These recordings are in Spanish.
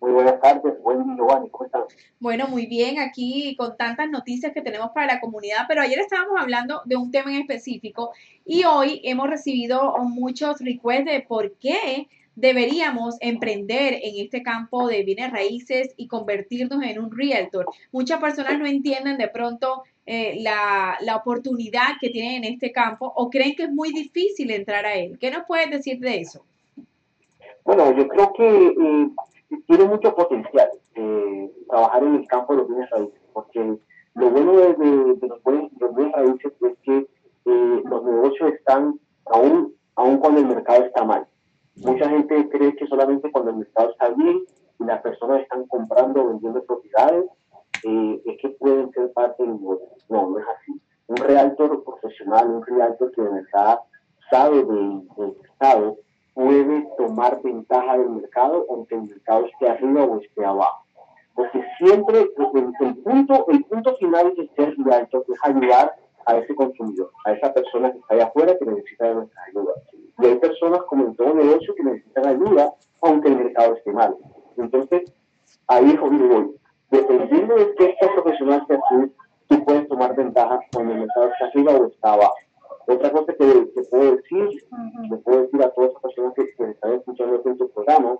Muy buenas tardes, buen día, Giovanni, ¿cómo están? Bueno, muy bien, aquí con tantas noticias que tenemos para la comunidad, pero ayer estábamos hablando de un tema en específico y hoy hemos recibido muchos requests de por qué deberíamos emprender en este campo de bienes raíces y convertirnos en un realtor. Muchas personas no entienden de pronto eh, la, la, oportunidad que tienen en este campo o creen que es muy difícil entrar a él. ¿Qué nos puedes decir de eso? Bueno, yo creo que eh, tiene mucho potencial eh, trabajar en el campo de los bienes raíces, porque lo bueno de, los, bienes, raíces es que eh, los negocios están aún, aún cuando el mercado está mal. Mucha gente cree que solamente cuando el mercado está bien y las personas están comprando o vendiendo propiedades, eh, es que pueden ser parte del negocio. No, no es así. Un realtor profesional, un realtor que de verdad sabe del, del Estado, puede tomar ventaja del mercado, aunque el mercado esté arriba o esté abajo. Porque siempre el, punto, el punto final de ser realtor es ayudar a ese consumidor, a esa persona que está allá afuera que necesita de nuestra ayuda. Y hay personas como en todo negocio que necesitan ayuda, aunque el mercado esté mal. Entonces, ahí es donde voy. Dependiendo de qué este profesional sea tú, tú puedes tomar ventaja cuando el mercado está arriba o está abajo. Otra cosa que, que puedo decir, le puedo decir a todas las personas que, están escuchando este programa,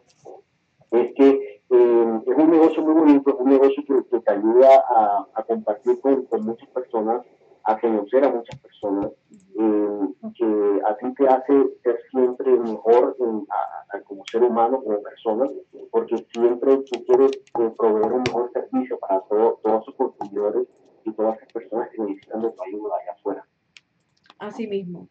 es que eh, es un negocio muy bonito, es un negocio que, te ayuda a, a compartir con, con, muchas personas, a conocer a muchas personas, eh, que a ti te hace ser siempre mejor en, como ser humano, como persona, porque siempre tú quieres eh, proveer un mejor servicio para todos sus consumidores y todas las personas que necesitan de tu ayuda allá afuera. Mismo.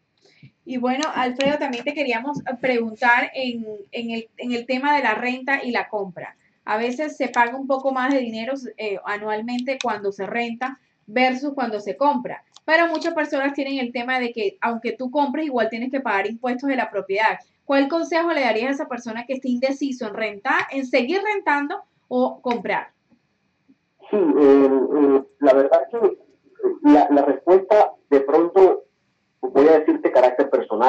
Y bueno, Alfredo, también te queríamos preguntar en, el, tema de la renta y la compra. A veces se paga un poco más de dinero eh, anualmente cuando se renta versus cuando se compra. Pero muchas personas tienen el tema de que aunque tú compres, igual tienes que pagar impuestos de la propiedad. ¿Cuál consejo le darías a esa persona que esté indeciso en rentar, en seguir rentando o comprar? Sí, eh, eh, la verdad que la, respuesta de pronto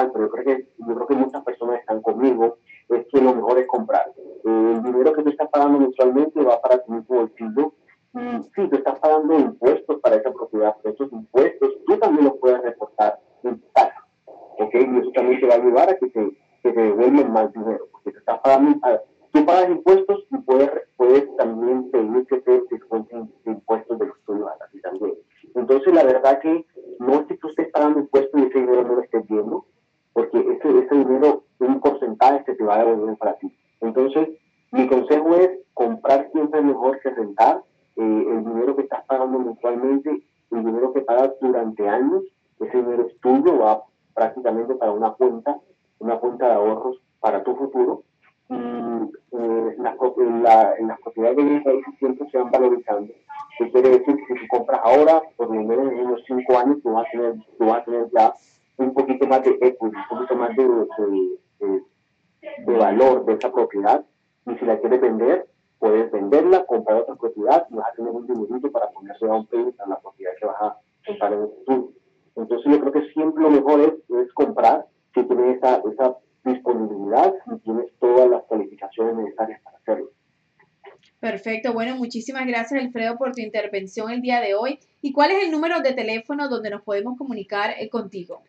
personal, pero yo creo que, yo creo que muchas personas están conmigo, es que lo mejor es comprar. Eh, el dinero que tú estás pagando mensualmente va para tu mismo bolsillo. Y sí, tú estás pagando impuestos para esa propiedad, pero esos impuestos tú también los puedes reportar en tu casa. ¿Ok? Y eso también te va a ayudar a que te, que te devuelven más dinero, porque tú estás pagando, tú pagas impuestos y puedes, puedes también pedir que te descuenten impuestos de los tuyos así también. Entonces, la verdad que no es que tú estés pagando impuestos y ese dinero no lo estés viendo, va a devolver para ti. Entonces, mi consejo es comprar siempre mejor que rentar. Eh, el dinero que estás pagando mensualmente, el dinero que pagas durante años, ese dinero es tuyo, va prácticamente para una cuenta, una cuenta de ahorros para tu futuro. Y eh, en, la, en, las propiedades de bienes raíces siempre se van valorizando. ¿Qué quiere decir? Que si tú compras ahora, por lo menos en unos 5 años, tú vas, a tener, tú vas a tener ya un poquito más de equity, un poquito más de, de, de, valor de esa propiedad. Y si la quieres vender, puedes venderla, comprar otra propiedad y vas a tener un dinerito para ponerse a un precio a la propiedad que vas a comprar en el futuro. Entonces yo creo que siempre lo mejor es, es comprar si tienes esa, esa disponibilidad y tienes todas las calificaciones necesarias para hacerlo. Perfecto, bueno, muchísimas gracias Alfredo por tu intervención el día de hoy. ¿Y cuál es el número de teléfono donde nos podemos comunicar eh, contigo?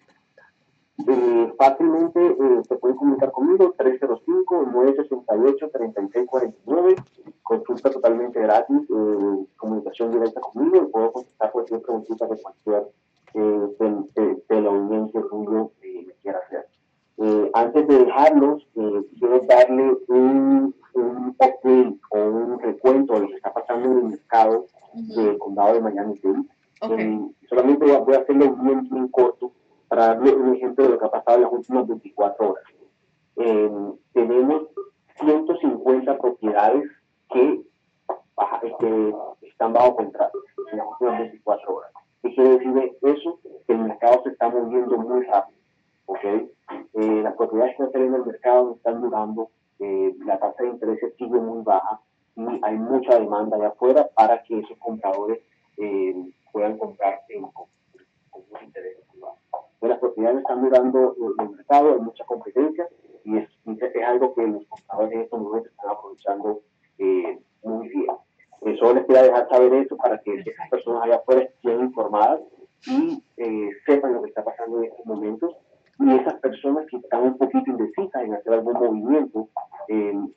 Eh, fácilmente eh, se puede comunicar conmigo 305-968-3649, consulta totalmente gratis, eh, comunicación directa conmigo y puedo contestar cualquier pregunta de cualquier eh, televidente tuyo que me quiera hacer. antes de dejarlos, quiero darle un un update o un recuento de lo que está pasando en el mercado del condado de Miami-Dade. Eh, solamente voy a hacerlo bien, bien corto para darle un ejemplo de lo que ha pasado en las últimas 24 horas. Eh, tenemos 150 propiedades que, que están bajo contrato en las últimas 24 horas. ¿Qué quiere decir eso? Que el mercado se está moviendo muy rápido. ¿okay? Eh, las propiedades que están en el mercado están durando eh, la tasa de interés sigue muy baja y hay mucha demanda allá afuera para que esos compradores eh, puedan comprar con, mucho interés. Propiedades están durando el mercado, hay mucha competencia y es, es, algo que los compradores en estos momentos están aprovechando eh, solo les quería dejar saber eso para que esas personas allá afuera estén informadas y eh, sepan lo que está pasando en estos momentos. Y esas personas que están un poquito indecisas en hacer algún movimiento en,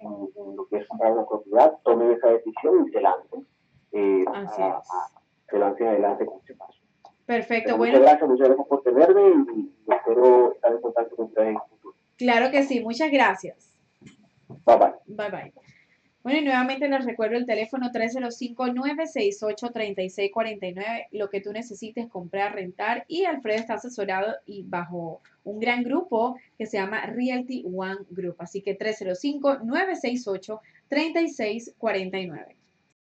lo que es comprar una propiedad, tomen esa decisión y se lancen. Eh, se lancen adelante con este paso. Perfecto, bueno. Muchas gracias, muchas gracias por tenerme y, espero estar en contacto con ustedes en el futuro. Claro que sí, muchas gracias. Bye bye. Bye bye. Bueno, y nuevamente les recuerdo el teléfono 305-968-3649, lo que tú necesites comprar, rentar. Y Alfredo está asesorado y bajo un gran grupo que se llama Realty One Group. Así que 305-968-3649.